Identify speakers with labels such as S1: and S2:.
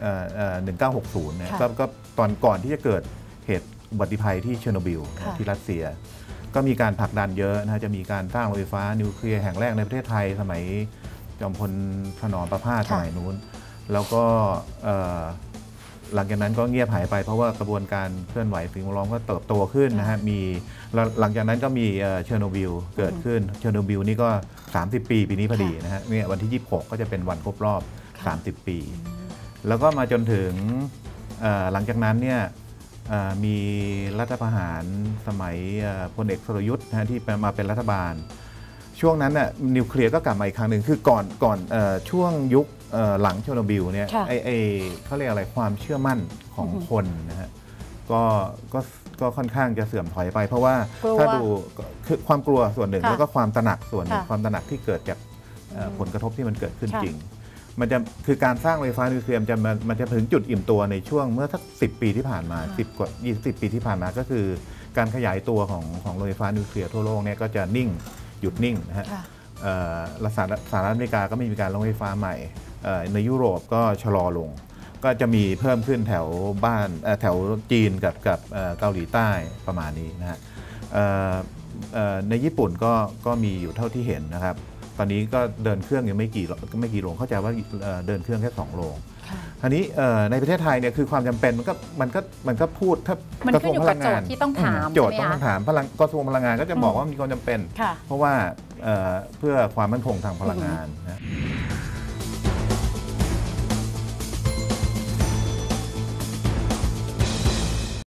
S1: เอ่อเอ่อ1960เนี่ย
S2: ค่ะ
S1: ก็ก็ตอนก่อนที่จะเกิดเหตุอุบัติภัยที่เชอร์โนบิล
S2: ค่ะ
S1: ที่รัสเซีย ก็มีการผลักดันเยอะนะฮะจะมีการสร้างโรงไฟฟ้านิวเคลียร์แห่งแรกในประเทศไทย สมัยจอมพลถนอมประพาสสมัยนู้น แล้วก็เอ่อหลังจากนั้นก็เงียบหายไปเพราะว่ากระบวนการเคลื่อนไหวสิ่งแวดล้อมก็เติบโตขึ้นนะฮะมีแล้วหลังจากนั้นก็มีเอ่อเชอร์โนบิลเกิดขึ้นเชอร์โนบิลนี่ก็ 30 ปีปีนี้พอดีนะฮะเนี่ยวันที่ 26 ก็จะเป็นวันครบรอบ
S2: ค่ะ
S1: 30 ปี แล้วก็มาจนถึงเอ่อหลังจากนั้นเนี่ยเอ่อมีรัฐประหารสมัยเอ่อพลเอกสุรยุทธ์นะฮะที่มาเป็นรัฐบาล ช่วงนั้นน่ะนิวเคลียร์ก็กลับมาอีกครั้งหนึ่งคือก่อนก่อนเออช่วงยุคเอ่อหลังเชอร์โนบิลเนี่ย
S2: ค่ะ
S1: ไอไอเขาเรียกอะไรความเชื่อมั่นของ
S2: อือฮึ
S1: คนนะฮะก็ก็ก็ค่อนข้างจะเสื่อมถอยไป เพราะว่าก
S2: ลัว
S1: ถ้าดูก็คือความกลัวส่วนหนึ่ง
S2: ค่ะ
S1: แล้วก็ความตระหนักส่วนหนึ่ง
S2: ค่ะ
S1: ความตระหนักที่เกิดจากเอ่ออ
S2: ม
S1: ผลกระทบที่มันเกิดขึ้น
S2: ค่ะ
S1: จริง มันจะคือการสร้างโรงไฟฟ้านิวเคลียร์มันจะมันมันจะถึงจุดอิ่มตัวในช่วงเมื่อสักสิปีที่ผ่านมา
S2: ค่ะ
S1: 10กว่า20 ปีที่ผ่านมาก็คือ การขยายตัวของของโรงไฟฟ้านิวเคลียร์ทั่วโลกเนี่ยก็จะนิ่งหยุดนิ่งนะฮะ
S2: ค่ะ
S1: เอ่อรัฐสหรัฐสหรัฐอเมริกาก็ไม่มีการลงไฟฟ้าใหม่เอ่อในยุโรปก็ชะลอลง ก็จะมีเพิ่มขึ้นแถวบ้านเอ่อแถวจีนกับกับเอ่อเกาหลีใต้ประมาณนี้นะฮะเอ่อเอ่อในญี่ปุ่นก็ก็มีอยู่เท่าที่เห็นนะครับ ตอนนี้ก็เดินเครื่องยังไม่กี่ไม่กี่โรงเข้าใจว่าเอ่อเดินเครื่องแค่สองโรง
S2: ค่ะ
S1: ทีนี้เอ่อในประเทศไทยเนี่ยคือความจำเป็นมันก็มันก็มันก็พูดถ้า
S2: มัน
S1: กระท
S2: ขึ้
S1: รวนง
S2: อยู่
S1: พ
S2: กั
S1: ลั
S2: บ
S1: ง
S2: โจ
S1: งา
S2: ท
S1: น
S2: ย์ที่ต้องถาม
S1: โจทย์
S2: ใช่
S1: ต้อง
S2: ไหมคะ
S1: ถามพลังกระทรวงพลังงานก็จะบอก
S2: อืม
S1: ว่ามีความจำเป็น
S2: ค่ะ
S1: เพราะว่าเอ่อเพื่อความมั่นคงทางพลังงานนะ